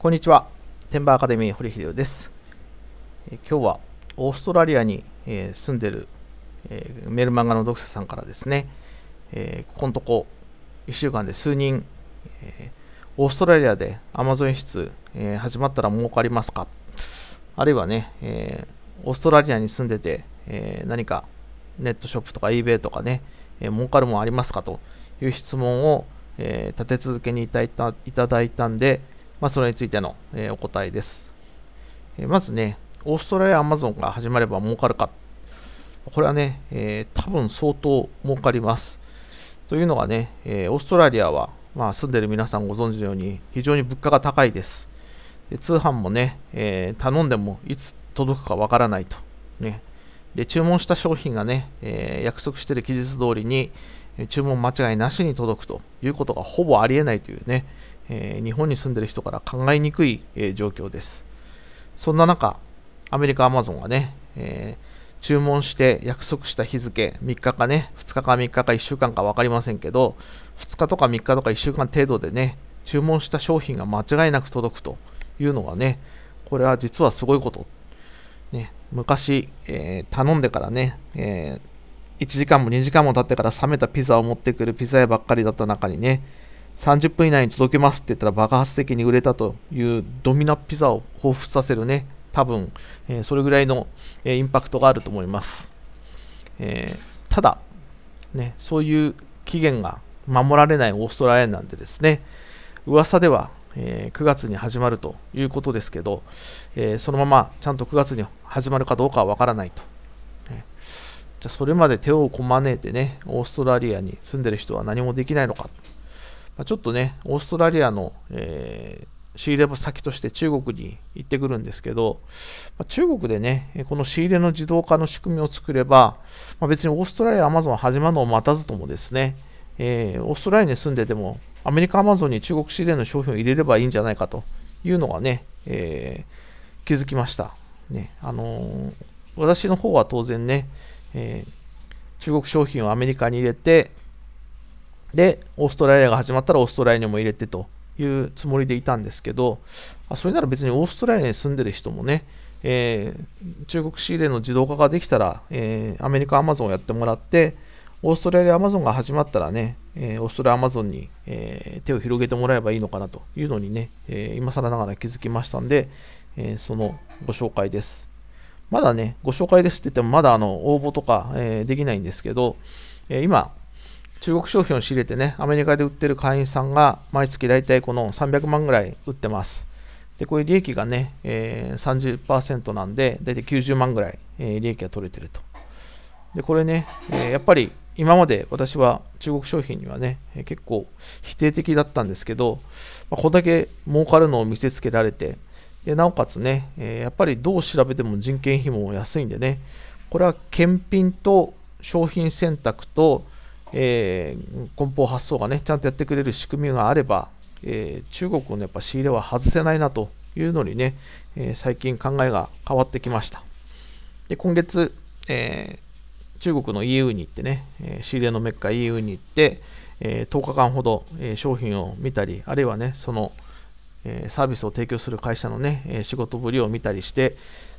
こんにちは。テンバーアカデミー堀秀夫です。今日はオーストラリアに、住んでる、メール漫画の読者さんからですね、えーここのとこ1週間で数人、オーストラリアで Amazon 輸出、え始まったら儲かりますか？あるいはね、えオーストラリアに住んでて、え何かネットショップとか eBay とかね、え儲かるもんありますか？という質問を、え立て続けにいただいたいただいたんで、まあ、それについての、えーお答えです。えーまずね、オーストラリアアマゾンが始まれば儲かるか。これはね、えー多分相当儲かります。というのがね、えーオーストラリアは、まあ、住んでる皆さんご存知のように非常に物価が高いです。で通販もね、えー頼んでもいつ届くかわからないと。ね、で注文した商品がね、えー約束している期日通りに注文間違いなしに届くということがほぼありえないというね、えー日本に住んでる人から考えにくい、えー状況です。そんな中、アメリカアマゾンがね、えー注文して約束した日付、3日かね、2日か3日か1週間か分かりませんけど、2日とか3日とか1週間程度でね、注文した商品が間違いなく届くというのがね、これは実はすごいこと。昔、えー頼んでからね、えー1時間も2時間も経ってから冷めたピザを持ってくるピザ屋ばっかりだった中にね、30分以内に届けますって言ったら爆発的に売れたというドミナピザを彷彿させるね、多分、えーそれぐらいの、えインパクトがあると思います。えただ、ね、そういう期限が守られないオーストラリアなんでですね、噂では、え9月に始まるということですけど、えそのままちゃんと9月に始まるかどうかはわからないと。じゃあそれまで手をこまねいてね、オーストラリアに住んでる人は何もできないのか。まちょっとね、オーストラリアの、えー仕入れ先として中国に行ってくるんですけど、ま中国でね、この仕入れの自動化の仕組みを作れば、ま、別にオーストラリア、アマゾン始まるのを待たずともですね、えオーストラリアに住んでても、アメリカアマゾンに中国仕入れの商品を入れればいいんじゃないかというのがね、えー気づきました。ね、あのー私の方は当然ね、えー中国商品をアメリカに入れて、で、オーストラリアが始まったらオーストラリアにも入れてというつもりでいたんですけど、あそれなら別にオーストラリアに住んでる人もね、えー中国仕入れの自動化ができたら、えーアメリカアマゾンをやってもらって、オーストラリアアマゾンが始まったらね、えーオーストラリアアマゾンに、えー手を広げてもらえばいいのかなというのにね、えー今更ながら気づきましたんで、えそのご紹介です。まだね、ご紹介ですって言っても、まだあの応募とか、えできないんですけど、え今、中国商品を仕入れてね、アメリカで売ってる会員さんが毎月大体この300万ぐらい売ってます。で、こういう利益がね、え30%なんで、大体90万ぐらい、え利益が取れてると。で、これね、えやっぱり今まで私は中国商品にはね、結構否定的だったんですけど、まあこれだけ儲かるのを見せつけられて、でなおかつね、えーやっぱりどう調べても人件費も安いんでね、これは検品と商品選択と、えー梱包発送がね、ちゃんとやってくれる仕組みがあれば、えー中国のやっぱ仕入れは外せないなというのにね、えー最近考えが変わってきました。で今月、えー中国の EU に行ってね、え仕入れのメッカ EU に行って、え10日間ほど、え商品を見たり、あるいはね、その、えサービスを提供する会社のね、え仕事ぶりを見たりして、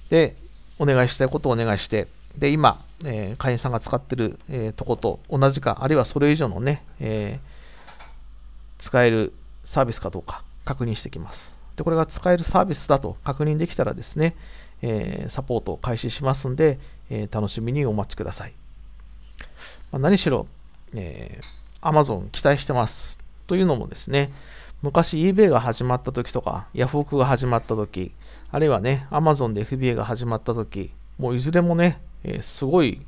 で、お願いしたいことをお願いして、で、今、え会員さんが使ってる、えとこと同じか、あるいはそれ以上のね、え使えるサービスかどうか確認してきます。で、これが使えるサービスだと確認できたらですね、えーサポートを開始しますんで、えー楽しみにお待ちください。まあ何しろ、えー Amazon 期待してます。というのもですね、昔 eBay が始まった時とか、ヤフオクが始まった時、あるいはね、Amazon で FBA が始まった時、もういずれもね、えーすごい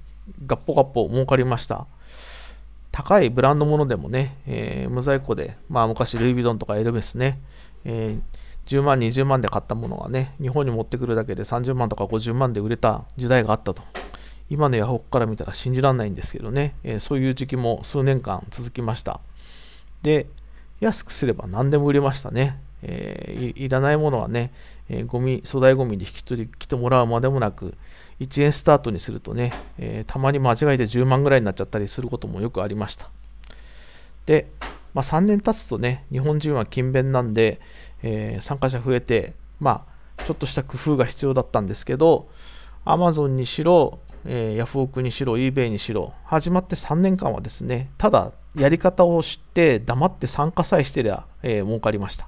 ガッポガッポ儲かりました。高いブランドものでもね、えー無在庫で、まあ昔ルイ・ヴィトンとかエルメスね、えー10万、20万で買ったものがね、日本に持ってくるだけで30万とか50万で売れた時代があったと。今のヤフオクから見たら信じられないんですけどね、えーそういう時期も数年間続きました。で、安くすれば何でも売れましたね。えーいらないものはね、えーゴミ、粗大ゴミで引き取り来てもらうまでもなく、1円スタートにするとね、えーたまに間違えて10万ぐらいになっちゃったりすることもよくありました。で、まあ、3年経つとね、日本人は勤勉なんで、えー、参加者増えて、まあ、ちょっとした工夫が必要だったんですけど、Amazon にしろ、えー、ヤフオクにしろ、eBay にしろ、始まって3年間はですね、ただやり方を知って黙って参加さえしてりゃ、えー、儲かりました。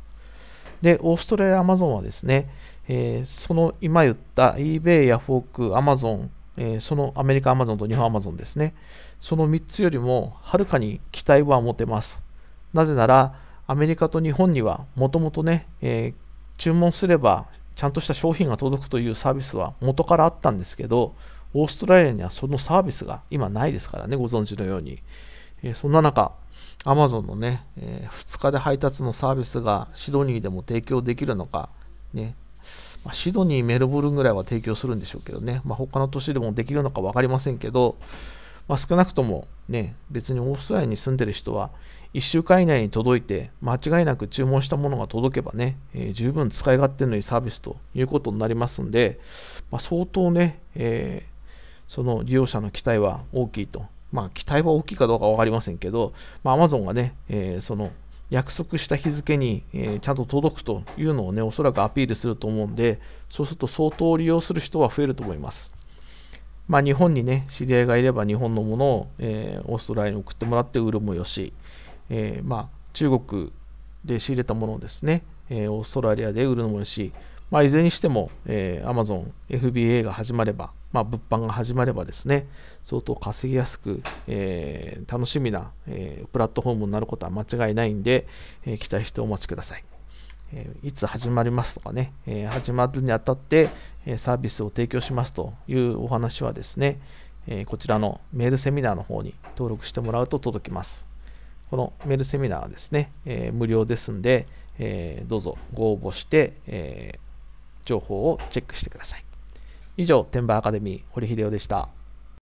で、オーストラリア Amazon はですね、えー、その今言った eBay、ヤフオク、Amazon、えー、そのアメリカ Amazon と日本 Amazon ですね、その3つよりもはるかに期待は持てます。なぜなら、アメリカと日本にはもともとね、えー、注文すればちゃんとした商品が届くというサービスは元からあったんですけど、オーストラリアにはそのサービスが今ないですからね、ご存知のように。えー、そんな中、アマゾンのね、えー、2日で配達のサービスがシドニーでも提供できるのか、ね、シドニー、メルボルンぐらいは提供するんでしょうけどね、まあ、他の都市でもできるのか分かりませんけど、まあ、少なくともね、別にオーストラリアに住んでる人は、1週間以内に届いて、間違いなく注文したものが届けばね、えー、十分使い勝手のいいサービスということになりますんで、まあ、相当ね、えー、その利用者の期待は大きいと。まあ、期待は大きいかどうか分かりませんけど、まあ、Amazon がね、えー、その約束した日付に、え、ちゃんと届くというのをね、おそらくアピールすると思うんで、そうすると相当利用する人は増えると思います。まあ、日本にね、知り合いがいれば日本のものを、えー、オーストラリアに送ってもらって売るもよし、えー、まあ、中国で仕入れたものをですね、えー、オーストラリアで売るのもよし、まあ、いずれにしても、えー、Amazon、FBA が始まれば、まあ、物販が始まればですね、相当稼ぎやすく、え、楽しみな、え、プラットフォームになることは間違いないんで、え、期待してお待ちください。えいつ始まりますとかね、え始まるにあたって、えサービスを提供しますというお話はですね、えこちらのメールセミナーの方に登録してもらうと届きます。このメールセミナーはですね、え無料ですんで、えどうぞご応募して、え情報をチェックしてください。以上、天馬アカデミー、堀秀夫でした。